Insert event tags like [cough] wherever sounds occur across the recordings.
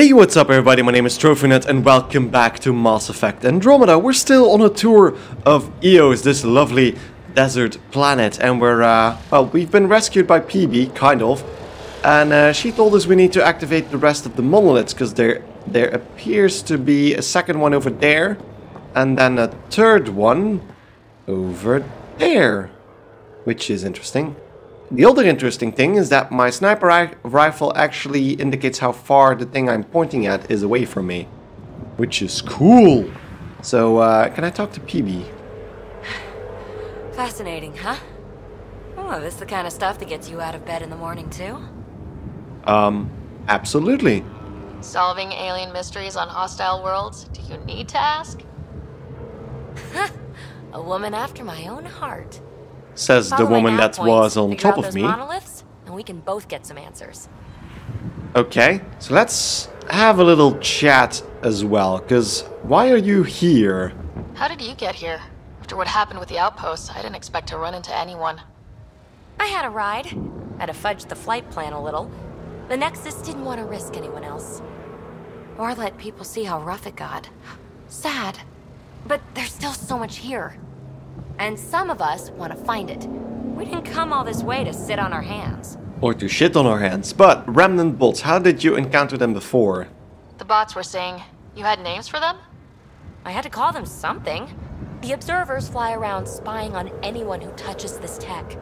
Hey, what's up everybody? My name is TroVNut and welcome back to Mass Effect Andromeda. We're still on a tour of Eos, this lovely desert planet, and we're, uh, well, we've been rescued by Peebee, kind of, and uh, she told us we need to activate the rest of the monoliths, because there, there appears to be a second one over there, and then a third one over there, which is interesting. The other interesting thing is that my sniper rifle actually indicates how far the thing I'm pointing at is away from me. Which is cool. So, uh, can I talk to Peebee? [sighs] Fascinating, huh? Oh, this the kind of stuff that gets you out of bed in the morning, too? Um, absolutely. Solving alien mysteries on hostile worlds? Do you need to ask? [laughs] A woman after my own heart. Says the woman that points, was on top of me. monoliths, and we can both get some answers. Okay, so let's have a little chat as well, because why are you here? How did you get here? After what happened with the outposts, I didn't expect to run into anyone. I had a ride. Had to fudge the flight plan a little. The Nexus didn't want to risk anyone else. Or let people see how rough it got. Sad. But there's still so much here. And some of us want to find it. We didn't come all this way to sit on our hands. Or to shit on our hands. But, remnant bots, how did you encounter them before? The bots were saying you had names for them? I had to call them something. The observers fly around spying on anyone who touches this tech.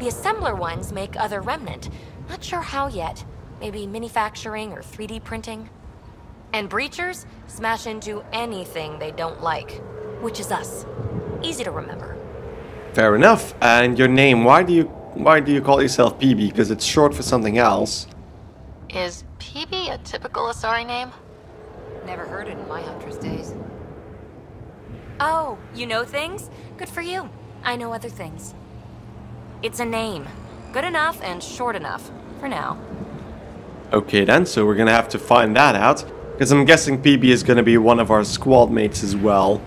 The assembler ones make other remnant. Not sure how yet. Maybe manufacturing or 3D printing. And breachers smash into anything they don't like, which is us. Easy to remember. Fair enough. And your name, why do you why do you call yourself Peebee? Because it's short for something else. Is Peebee a typical Asari name? Never heard it in my Huntress days. Oh, you know things? Good for you. I know other things. It's a name. Good enough and short enough. For now. Okay then, so we're gonna have to find that out. Because I'm guessing Peebee is gonna be one of our squad mates as well.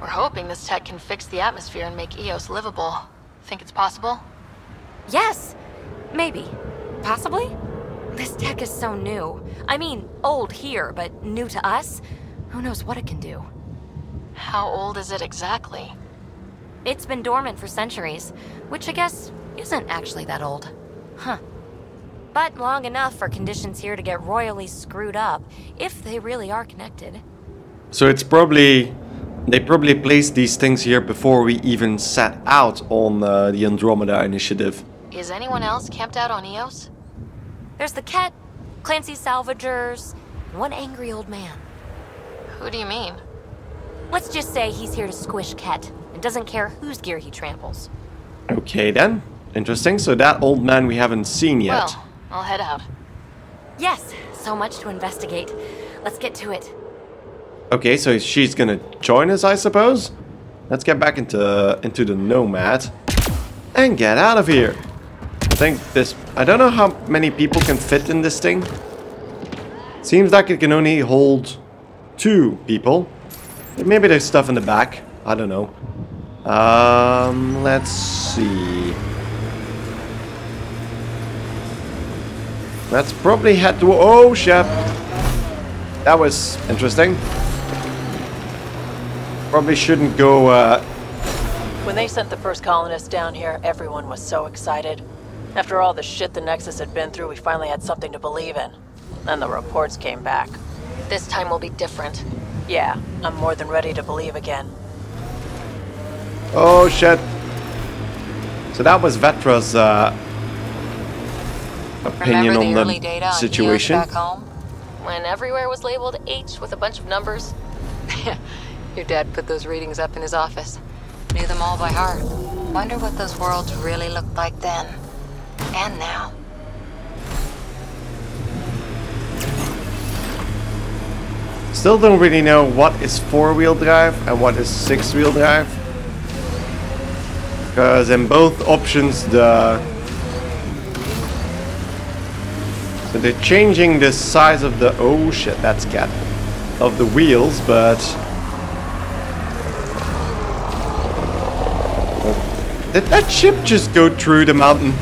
We're hoping this tech can fix the atmosphere and make Eos livable. Think it's possible? Yes! Maybe. Possibly? This tech is so new. I mean, old here, but new to us? Who knows what it can do? How old is it exactly? It's been dormant for centuries, which I guess isn't actually that old. Huh. But long enough for conditions here to get royally screwed up, if they really are connected. So it's probably... They probably placed these things here before we even set out on uh, the Andromeda initiative. Is anyone else camped out on Eos? There's the Kett, Clancy Salvagers, and one angry old man. Who do you mean? Let's just say he's here to squish Kett, and doesn't care whose gear he tramples. Okay then. Interesting. So that old man we haven't seen yet. Well, I'll head out. Yes, so much to investigate. Let's get to it. Okay, so she's gonna join us, I suppose? Let's get back into into the Nomad. And get out of here. I think this... I don't know how many people can fit in this thing. Seems like it can only hold two people. Maybe there's stuff in the back. I don't know. Um, let's see. Let's probably head to... Oh, shit. That was interesting. Probably shouldn't go, uh... When they sent the first colonists down here, everyone was so excited. After all the shit the Nexus had been through, we finally had something to believe in. Then the reports came back. This time will be different. Yeah, I'm more than ready to believe again. Oh, shit. So that was Vetra's, uh... Opinion Remember on the early the data on situation. back home? When everywhere was labeled H with a bunch of numbers? [laughs] Your dad put those readings up in his office. Knew them all by heart. Wonder what those worlds really looked like then. And now. Still don't really know what is four-wheel drive and what is six-wheel drive. Because in both options the... So they're changing the size of the... Oh shit, that's cat. Of the wheels, but... Did that ship just go through the mountain?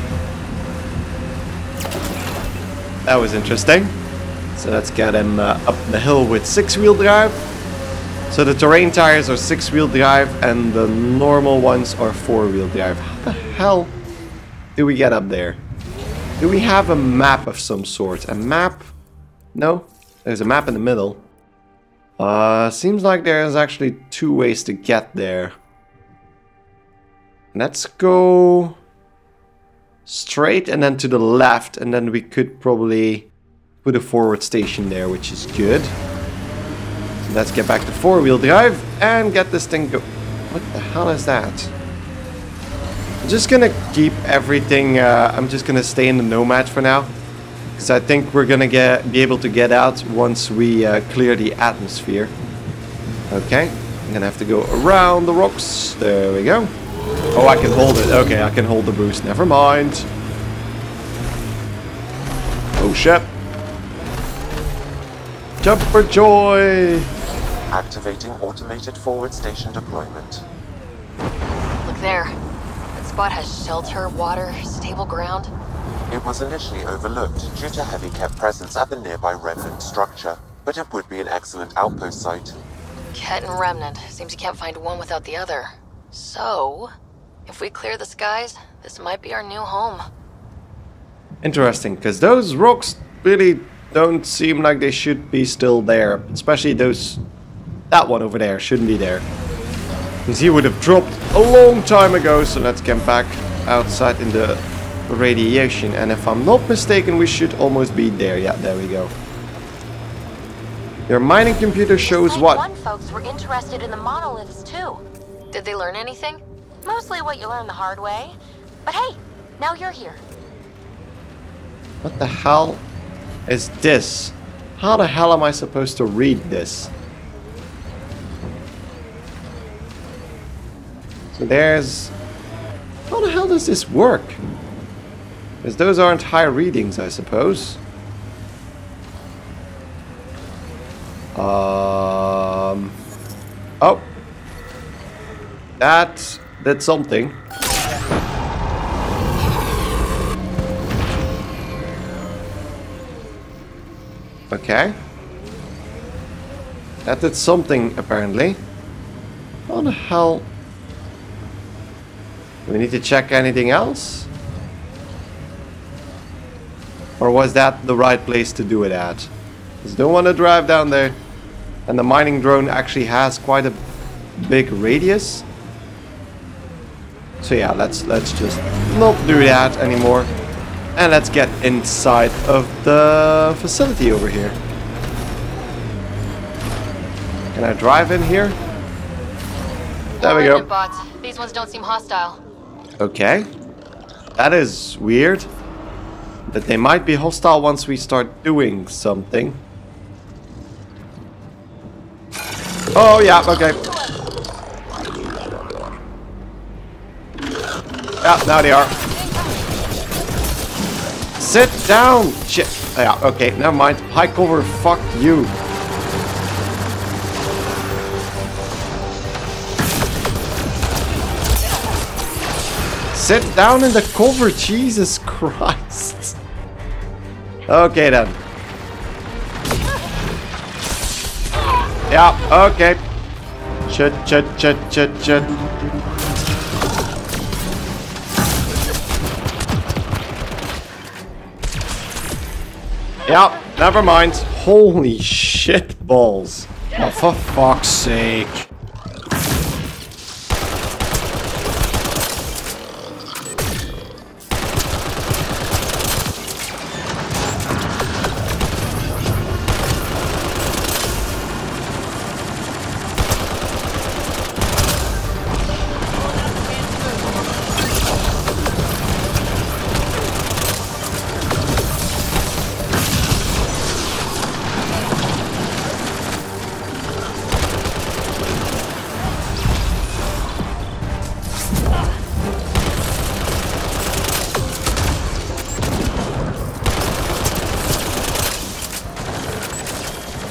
That was interesting. So let's get him uh, up the hill with six-wheel drive. So the terrain tires are six-wheel drive and the normal ones are four-wheel drive. How the hell do we get up there? Do we have a map of some sort? A map? No? There's a map in the middle. Uh, seems like there's actually two ways to get there. Let's go straight and then to the left and then we could probably put a forward station there, which is good. So let's get back to four-wheel drive and get this thing go... What the hell is that? I'm just gonna keep everything, uh, I'm just gonna stay in the Nomad for now. Because I think we're gonna get be able to get out once we uh, clear the atmosphere. Okay, I'm gonna have to go around the rocks. There we go. Oh, I can hold it. Okay, I can hold the boost. Never mind. Oh shit. Jump for joy! Activating automated forward station deployment. Look there. That spot has shelter, water, stable ground. It was initially overlooked due to heavy Kett presence at the nearby remnant structure, but it would be an excellent outpost site. Kett and Remnant. Seems you can't find one without the other. So, if we clear the skies, this might be our new home. Interesting, because those rocks really don't seem like they should be still there. Especially those... That one over there shouldn't be there. Because he would have dropped a long time ago, so let's get back outside in the radiation. And if I'm not mistaken, we should almost be there. Yeah, there we go. Your mining computer shows what? One folks were interested in the monoliths too. Did they learn anything? Mostly what you learn the hard way. But hey, now you're here. What the hell is this? How the hell am I supposed to read this? So there's... How the hell does this work? Because those aren't high readings, I suppose. Um... Oh. That did something. Okay. That did something, apparently. How the hell... Do we need to check anything else? Or was that the right place to do it at? Because don't want to drive down there. And the mining drone actually has quite a big radius. So yeah, let's let's just not do that anymore. And let's get inside of the facility over here. Can I drive in here? There we go. Bots. These ones don't seem hostile. Okay. That is weird. That they might be hostile once we start doing something. Oh, yeah, okay. Yeah, now they are. Sit down! Shit. Yeah, okay, never mind. High cover, fuck you. Sit down in the cover, Jesus Christ. Okay then. Yeah, okay. Chut, chut, chut, chut, chut. Yeah, never mind. Holy shit balls. Oh, for fuck's sake.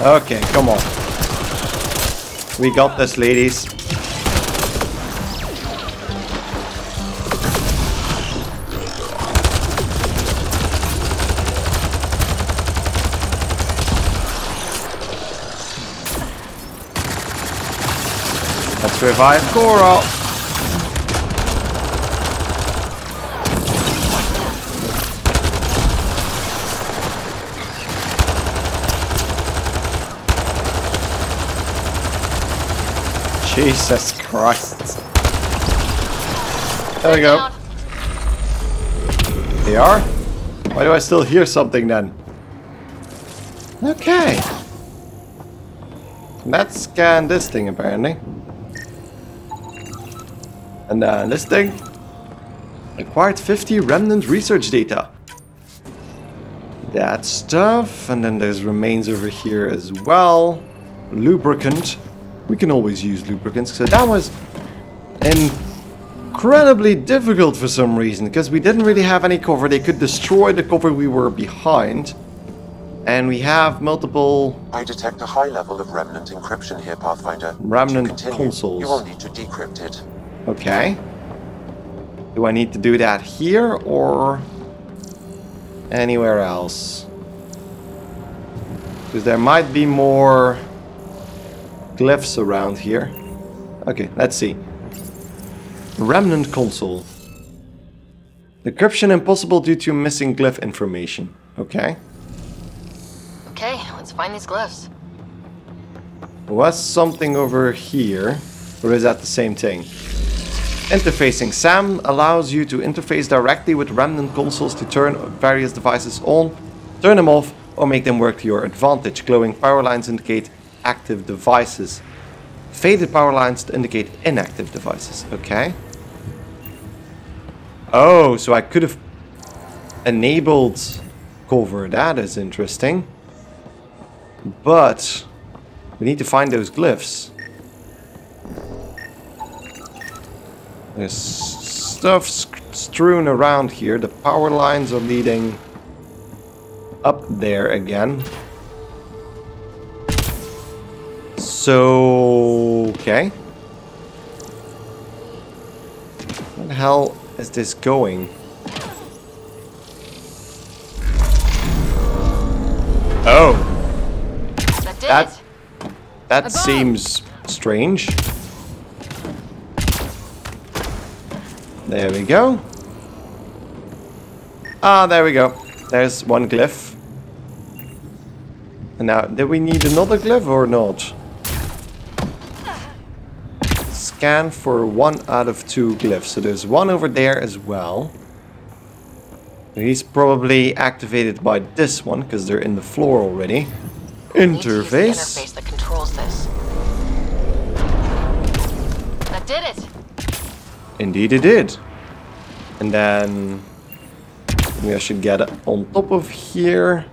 Okay, come on. We got this, ladies. Let's revive Cora. Jesus Christ. There we go. They are? Why do I still hear something then? Okay. Let's scan this thing apparently. And then this thing. Acquired 50 remnant research data. That stuff. And then there's remains over here as well. Lubricant. We can always use lubricants. So that was incredibly difficult for some reason. Because we didn't really have any cover. They could destroy the cover we were behind. And we have multiple I detect a high level of remnant encryption here, Pathfinder. Remnant continue, consoles. You will need to decrypt it. Okay. Do I need to do that here or anywhere else? Because there might be more glyphs around here. Okay, let's see. Remnant console. Decryption impossible due to missing glyph information. Okay. Okay, let's find these glyphs. Was something over here? Or is that the same thing? Interfacing. SAM allows you to interface directly with remnant consoles to turn various devices on, turn them off, or make them work to your advantage. Glowing power lines indicate active devices. Faded power lines to indicate inactive devices. Okay. Oh, so I could have enabled cover. That is interesting. But we need to find those glyphs. There's stuff strewn around here. The power lines are leading up there again. So, okay. What the hell is this going? Oh, That that, that seems strange. There we go. Ah, there we go. There's one glyph. And now, do we need another glyph or not? Scan for one out of two glyphs. So there's one over there as well. He's probably activated by this one, because they're in the floor already. Need to use the Interface. interface that controls this. That did it. Indeed it did. And then maybe I should get on top of here.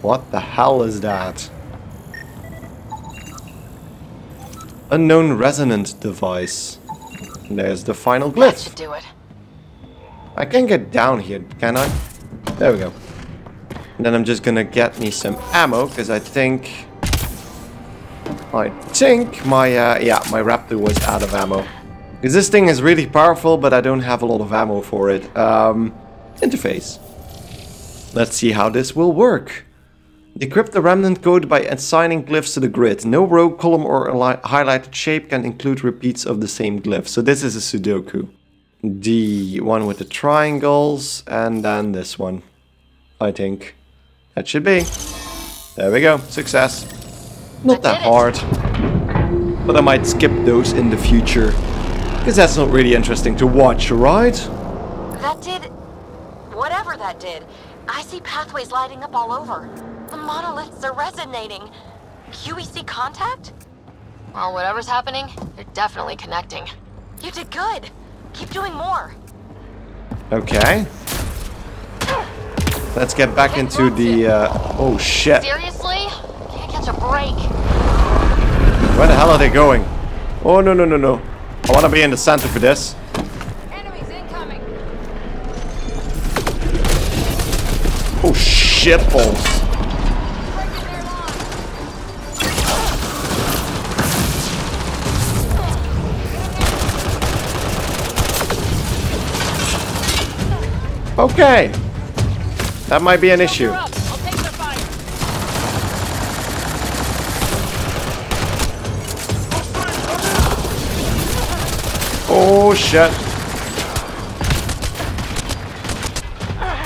What the hell is that? Unknown Remnant device. There's the final That should do it. I can get down here, can I? There we go. And then I'm just gonna get me some ammo, because I think... I think my, uh, yeah, my Raptor was out of ammo. Because this thing is really powerful, but I don't have a lot of ammo for it. Um, interface. Let's see how this will work. Decrypt the remnant code by assigning glyphs to the grid. No row, column, or highlighted shape can include repeats of the same glyph. So this is a Sudoku. The one with the triangles, and then this one. I think. That should be. There we go. Success. Not that hard. But I might skip those in the future. Because that's not really interesting to watch, right? That did... whatever that did. I see pathways lighting up all over. The monoliths are resonating. QEC contact? Well, whatever's happening, they're definitely connecting. You did good. Keep doing more. Okay. Let's get back into the... Uh, oh shit. Seriously? Can't catch a break. Where the hell are they going? Oh no no no no. I want to be in the center for this. Enemies incoming. Oh shit balls. Okay. That might be an issue. Oh shit.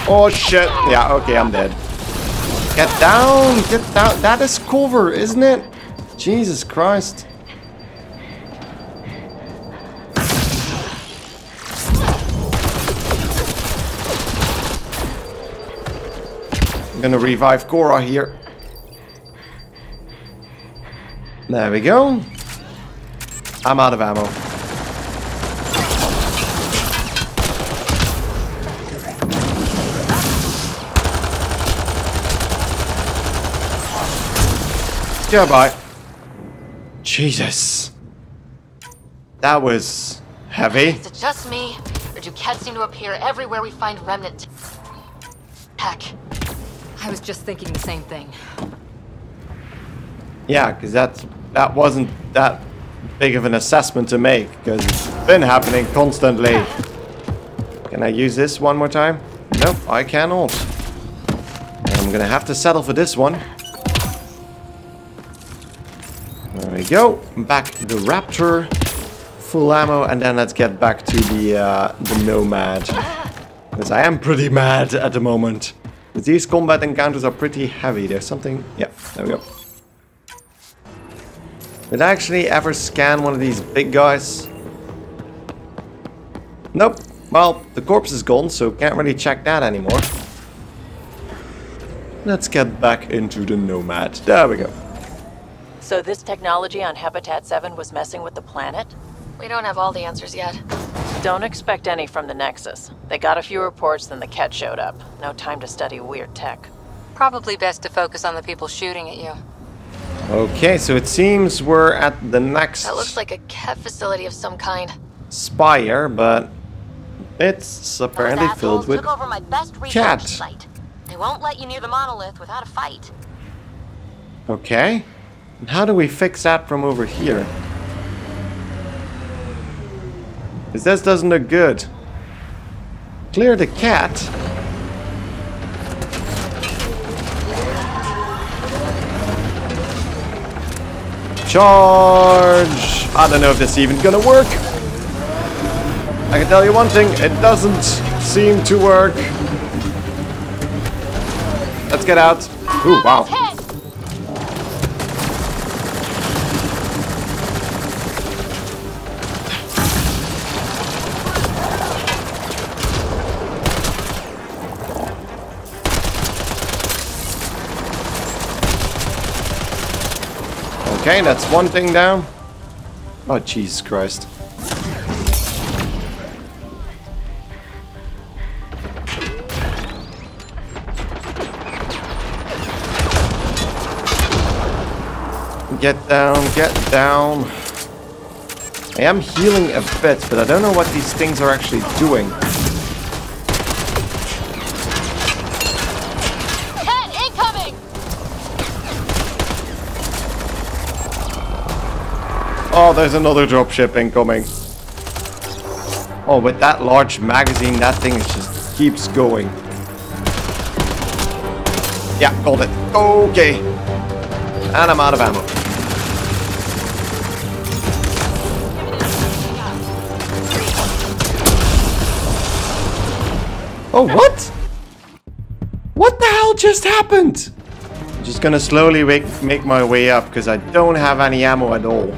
Oh shit. Yeah, okay, I'm dead. Get down, get down. That is cover, isn't it? Jesus Christ. I'm gonna revive Cora here. There we go. I'm out of ammo. Goodbye. Jesus. That was heavy. Is it just me, or do cats seem to appear everywhere we find remnant? Heck, I was just thinking the same thing. Yeah, because that's that wasn't that big of an assessment to make because it's been happening constantly. Can I use this one more time? Nope, I cannot. I'm gonna have to settle for this one. There we go. Back to the Raptor. Full ammo, and then let's get back to the uh, the Nomad. Because I am pretty mad at the moment. But these combat encounters are pretty heavy. There's something... Yeah, there we go. Did I actually ever scan one of these big guys? Nope. Well, the corpse is gone, so can't really check that anymore. Let's get back into the Nomad. There we go. So this technology on Habitat 7 was messing with the planet? we don't have all the answers yet. Don't expect any from the Nexus. They got a few reports, then the Kett showed up. No time to study weird tech. Probably best to focus on the people shooting at you. Okay, so it seems we're at the next That looks like a Kett facility of some kind. spire, but it's apparently Those filled assholes with took over my best research cat. site. They won't let you near the monolith without a fight. Okay. How do we fix that from over here? Because this doesn't look good. Clear the Kett. Charge! I don't know if this is even gonna work. I can tell you one thing, it doesn't seem to work. Let's get out. Ooh, wow. Okay, that's one thing down. Oh, Jesus Christ. Get down, get down. I am healing a bit, but I don't know what these things are actually doing. Oh, there's another dropship incoming. Oh, with that large magazine, that thing just keeps going. Yeah, got it. Okay. And I'm out of ammo. Oh, what? What the hell just happened? I'm just gonna slowly make my way up because I don't have any ammo at all.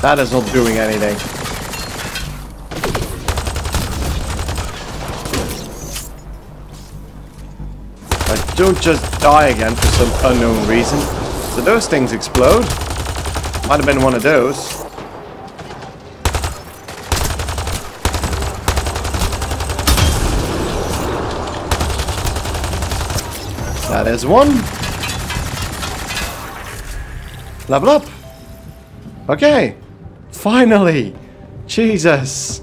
That is not doing anything. I don't just die again for some unknown reason. So those things explode. Might have been one of those. That is one. Level up. Okay. Finally. Jesus.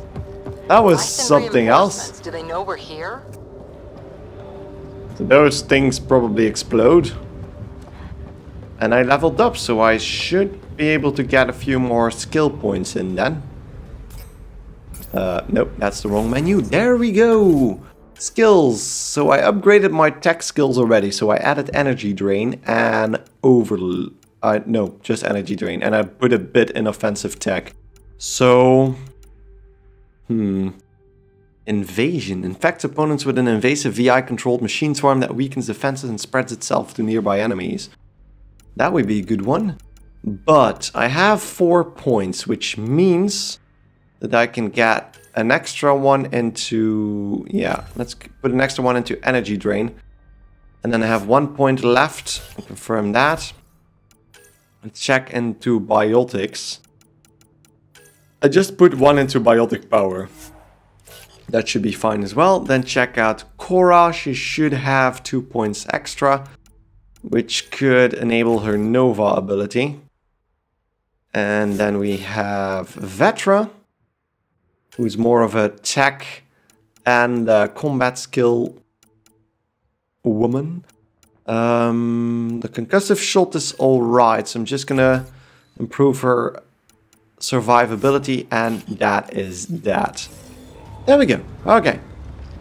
That was something else. Do they know we're here? Those things probably explode. And I leveled up, so I should be able to get a few more skill points in then. Uh, nope, that's the wrong menu. There we go! Skills. So I upgraded my tech skills already. So I added energy drain and over... No, just energy drain. And I put a bit in offensive tech. So... Hmm. Invasion. Infects opponents with an invasive VI-controlled machine swarm that weakens defenses and spreads itself to nearby enemies. That would be a good one. But I have four points, which means that I can get an extra one into... Yeah, let's put an extra one into energy drain. And then I have one point left. Confirm that. Let's check into biotics. I just put one into biotic power. That should be fine as well. Then check out Cora. She should have two points extra, which could enable her Nova ability. And then we have Vetra, who's more of a tech and combat skill woman. Um, the concussive shot is alright, so I'm just gonna improve her survivability, and that is that. There we go. Okay.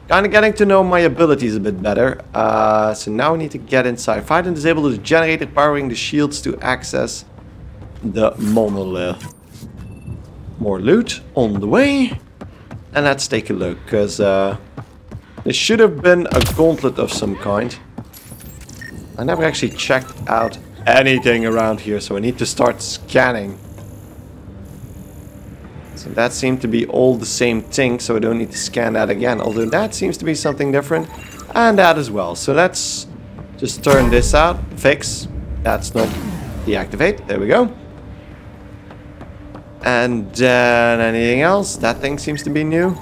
Kind of getting to know my abilities a bit better. Uh, so now we need to get inside. Fighting is able to generate it, powering the shields to access the monolith. More loot on the way. And let's take a look, because uh, this should have been a gauntlet of some kind. I never actually checked out anything around here, so I need to start scanning. So that seemed to be all the same thing, so I don't need to scan that again. Although that seems to be something different. And that as well. So let's just turn this out. Fix. That's not deactivate. There we go. And then anything else? That thing seems to be new.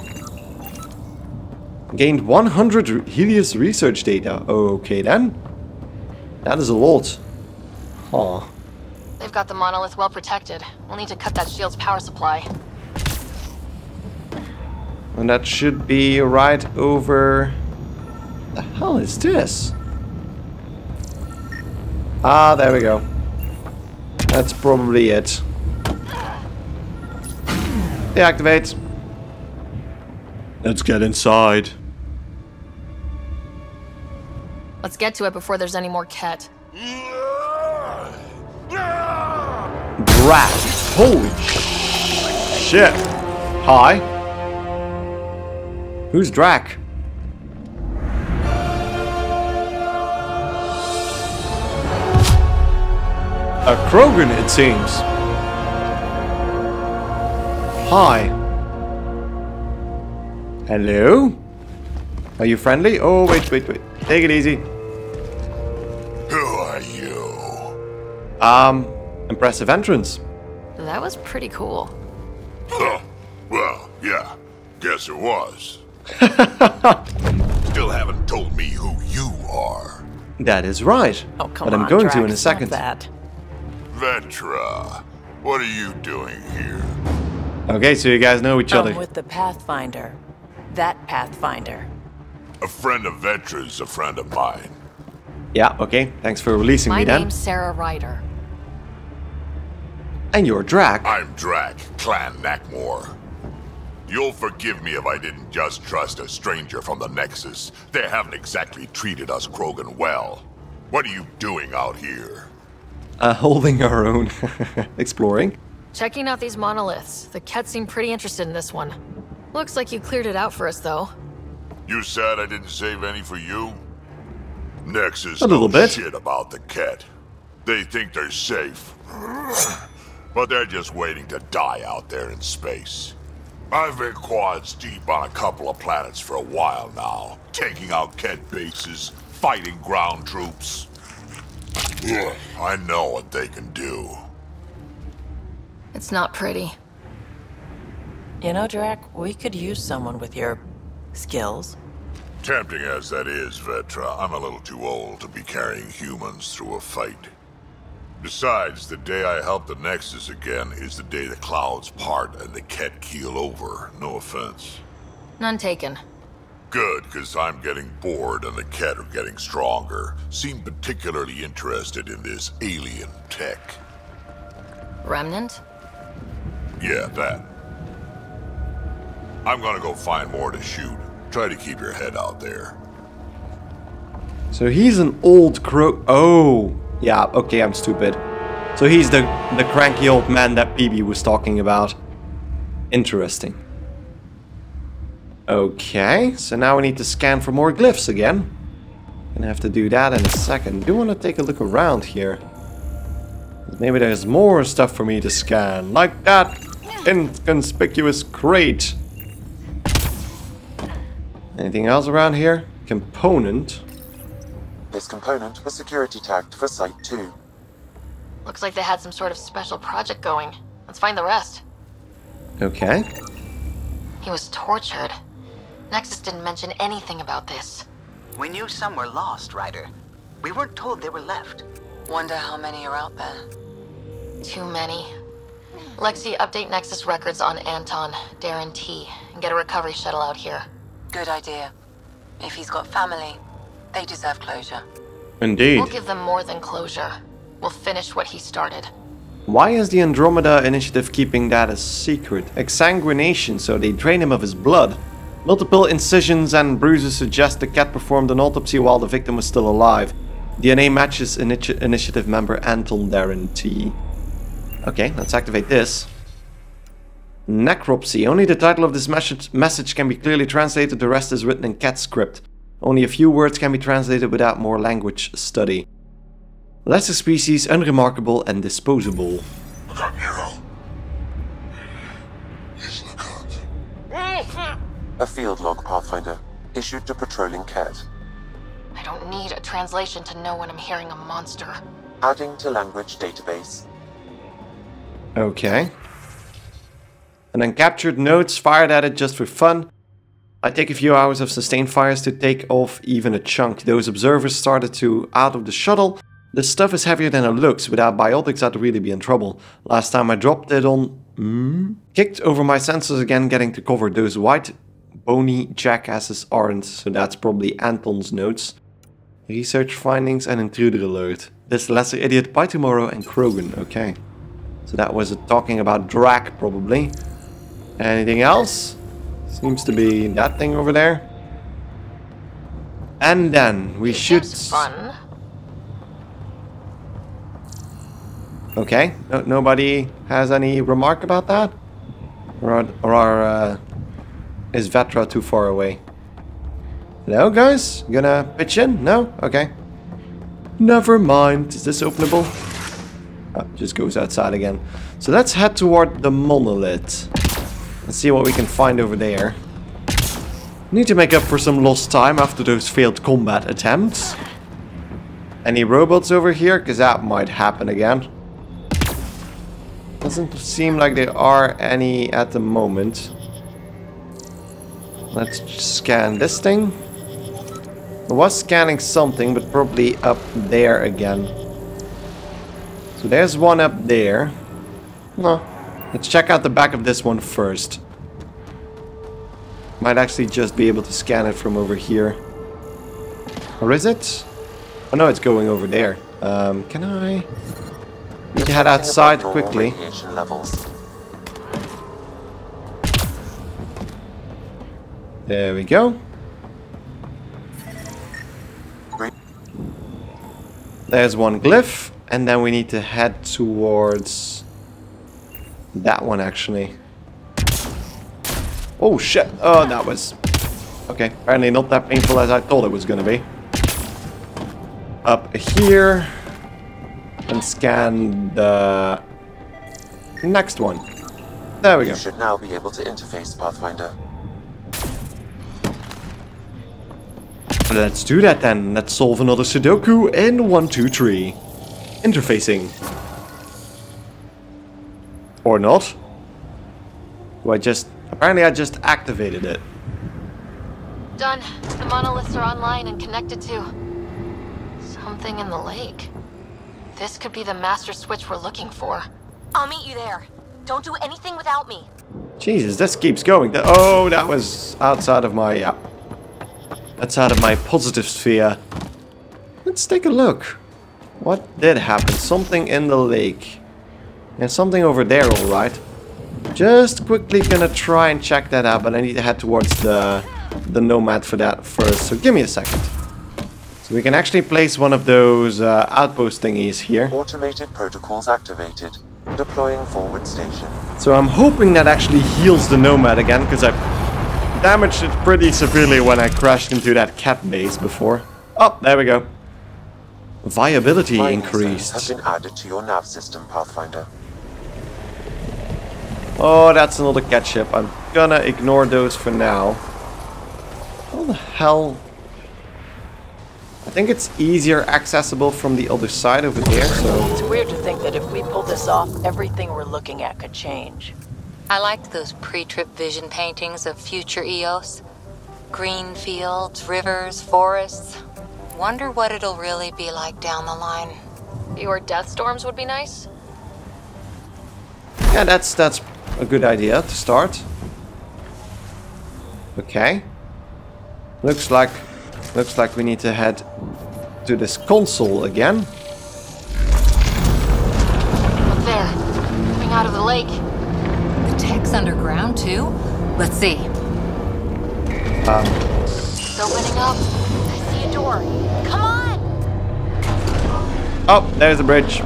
Gained 100 Heleus research data. Okay then. That is a lot. Huh. They've got the monolith well protected. We'll need to cut that shield's power supply. And that should be right over... The hell is this? Ah, there we go. That's probably it. Deactivate. Let's get inside. Let's get to it before there's any more Kett. Drat. Holy shit. Hi. Who's Drack? A Krogan, it seems. Hi. Hello? Are you friendly? Oh, wait, wait, wait. Take it easy. Um, impressive entrance. That was pretty cool. Huh. Well, yeah. Guess it was. [laughs] Still haven't told me who you are. That is right. Oh, come but on, I'm going Drax, to in a not second. that. Vetra, what are you doing here? Okay, so you guys know each I'm other. with the Pathfinder. That Pathfinder. A friend of Vetra's a friend of mine. Yeah, okay. Thanks for releasing My me then. My name's Sarah Ryder. And you're Drack. I'm Drack, Clan Nakmor. You'll forgive me if I didn't just trust a stranger from the Nexus. They haven't exactly treated us Krogan well. What are you doing out here? Uh, holding our own. [laughs] Exploring. Checking out these monoliths. The Kett seem pretty interested in this one. Looks like you cleared it out for us, though. You sad I didn't save any for you? Nexus A little knows bit. shit about the Kett. They think they're safe. But they're just waiting to die out there in space. I've been quads deep on a couple of planets for a while now, taking out Kett bases, fighting ground troops. Ugh, I know what they can do. It's not pretty. You know, Drack, we could use someone with your skills. Tempting as that is, Vetra, I'm a little too old to be carrying humans through a fight. Besides, the day I help the Nexus again is the day the clouds part and the Kett keel over. No offense. None taken. Good, because I'm getting bored and the Kett are getting stronger. Seem particularly interested in this alien tech. Remnant? Yeah, that. I'm gonna go find more to shoot. Try to keep your head out there. So he's an old crow. Oh, yeah. Okay, I'm stupid. So he's the the cranky old man that Peebee was talking about. Interesting. Okay, so now we need to scan for more glyphs again. Gonna have to do that in a second. Do want to take a look around here. Maybe there's more stuff for me to scan, like that inconspicuous crate. Anything else around here? Component. This component was security tagged for Site 2. Looks like they had some sort of special project going. Let's find the rest. Okay. He was tortured. Nexus didn't mention anything about this. We knew some were lost, Ryder. We weren't told they were left. Wonder how many are out there. Too many. Lexi, update Nexus records on Anton, Darren T, and get a recovery shuttle out here. Good idea. If he's got family, they deserve closure. Indeed. We'll give them more than closure. We'll finish what he started. Why is the Andromeda Initiative keeping that a secret? Exsanguination, so they drain him of his blood. Multiple incisions and bruises suggest the Kett performed an autopsy while the victim was still alive. DNA matches initi initiative member Anton Darren T. Okay, let's activate this. Necropsy. Only the title of this message, message can be clearly translated, the rest is written in Kett script. Only a few words can be translated without more language study. Lesser species, unremarkable and disposable. Look Hero. He's A field log, Pathfinder, issued to patrolling Kett. I don't need a translation to know when I'm hearing a monster. Adding to language database. Okay. And then captured notes fired at it just for fun. I take a few hours of sustained fires to take off even a chunk. Those observers started to out of the shuttle. The stuff is heavier than it looks. Without biotics, I'd really be in trouble. Last time I dropped it on... Mm, kicked over my sensors again, getting to cover. Those white bony jackasses aren't, so that's probably Anton's notes. Research findings and intruder alert. This lesser idiot by tomorrow and Krogan. Okay. So that was talking about Drack, probably. Anything else? Seems to be that thing over there. And then we should... Fun. Okay, no, nobody has any remark about that? Or, are, or are, uh, is Vetra too far away? Hello, guys? You gonna pitch in? No? Okay. Never mind. Is this openable? Oh, just goes outside again. So let's head toward the monolith. Let's see what we can find over there. Need to make up for some lost time after those failed combat attempts. Any robots over here? Because that might happen again. Doesn't seem like there are any at the moment. Let's scan this thing. I was scanning something, but probably up there again. So there's one up there. No. Let's check out the back of this one first. Might actually just be able to scan it from over here. Or is it? Oh no, it's going over there. Um, can I... Need to head outside quickly. There we go. There's one glyph, and then we need to head towards that one actually. Oh shit! Oh, that was okay. Apparently not that painful as I thought it was gonna be. Up here and scan the next one. There we go. You should now be able to interface Pathfinder. Let's do that then. Let's solve another Sudoku in 1, 2, 3. Interfacing. Or not. Do I just... Apparently I just activated it. Done. The monoliths are online and connected to... something in the lake. This could be the master switch we're looking for. I'll meet you there. Don't do anything without me. Jesus, this keeps going. Oh, that was outside of my... Yeah. That's out of my positive sphere. Let's take a look. What did happen? Something in the lake. There's something over there, alright. Just quickly gonna try and check that out, but I need to head towards the, the Nomad for that first, so give me a second. So we can actually place one of those uh, outpost thingies here. Automated protocols activated. Deploying forward station. So I'm hoping that actually heals the Nomad again, because I damaged it pretty severely when I crashed into that Kett base before. Oh, there we go. Viability Mining increased. have been added to your nav system, Pathfinder. Oh, that's another Kett ship. I'm gonna ignore those for now. How the hell? I think it's easier accessible from the other side over there, so... It's weird to think that if we pull this off, everything we're looking at could change. I liked those pre-trip vision paintings of future Eos. Green fields, rivers, forests. Wonder what it'll really be like down the line. Fewer death storms would be nice. Yeah, that's that's a good idea to start. Okay. Looks like looks like we need to head to this console again. Up there, coming out of the lake. The tech's underground too? Let's see. It's opening up. I see a door. Come on! Oh, there's a bridge.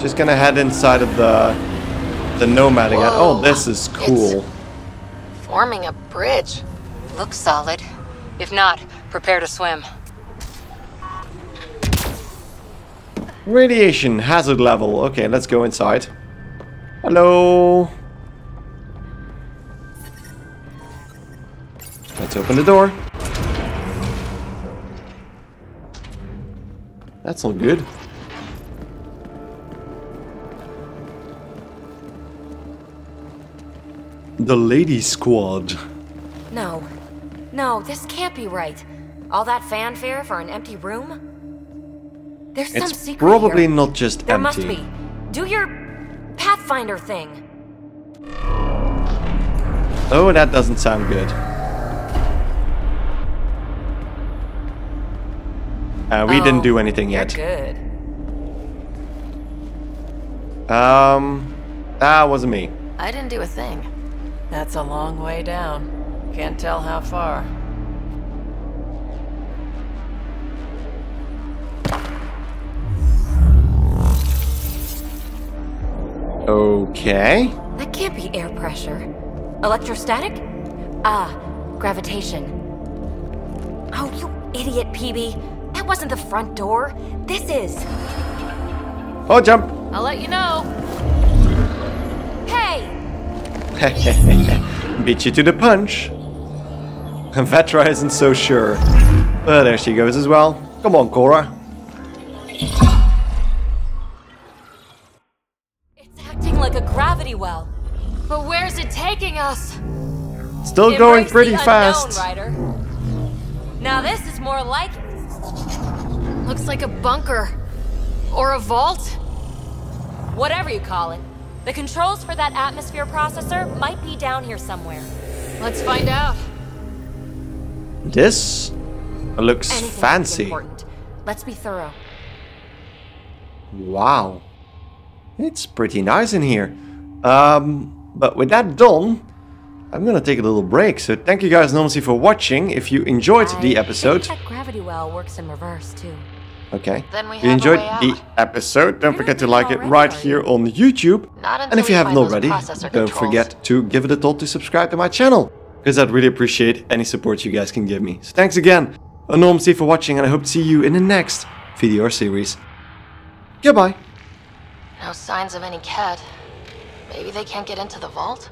Just gonna head inside of the the nomad again. Oh, this is cool. Forming a bridge. Looks solid. If not, prepare to swim. Radiation hazard level. Okay, let's go inside. Hello. Let's open the door. That's all good. The Lady Squad. No. No, this can't be right. All that fanfare for an empty room? There's some It's secret probably here. not just There empty. must be. Do your Pathfinder thing. Oh, that doesn't sound good. Uh, we didn't Oh, do anything yet. good. Um, that wasn't me. I didn't do a thing. That's a long way down. Can't tell how far. Okay. That can't be air pressure. Electrostatic? Ah, gravitation. Oh, you idiot, Peebee. That wasn't the front door. This is. Oh, jump. I'll let you know. Hey! [laughs] Beat you to the punch. Vetra isn't so sure. But there she goes as well. Come on, Cora. It's acting like a gravity well. But where's it taking us? Still going Embrace pretty the fast. Unknown, Ryder. Now this is more like it. Looks like a bunker. Or a vault. Whatever you call it. The controls for that atmosphere processor might be down here somewhere. Let's find out. This looks Anything that's fancy. Important. Let's be thorough. Wow. It's pretty nice in here. Um, but with that done, I'm gonna take a little break. So thank you guys enormously for watching. If you enjoyed the episode, think that gravity well works in reverse too. Okay. Then we If you enjoyed the episode, don't You're forget to like it right here on YouTube. And if you haven't already, don't controls. forget to give it a thought to subscribe to my channel. Because I'd really appreciate any support you guys can give me. So thanks again, enormously for watching, and I hope to see you in the next video or series. Goodbye. No signs of any Kett. Maybe they can't get into the vault?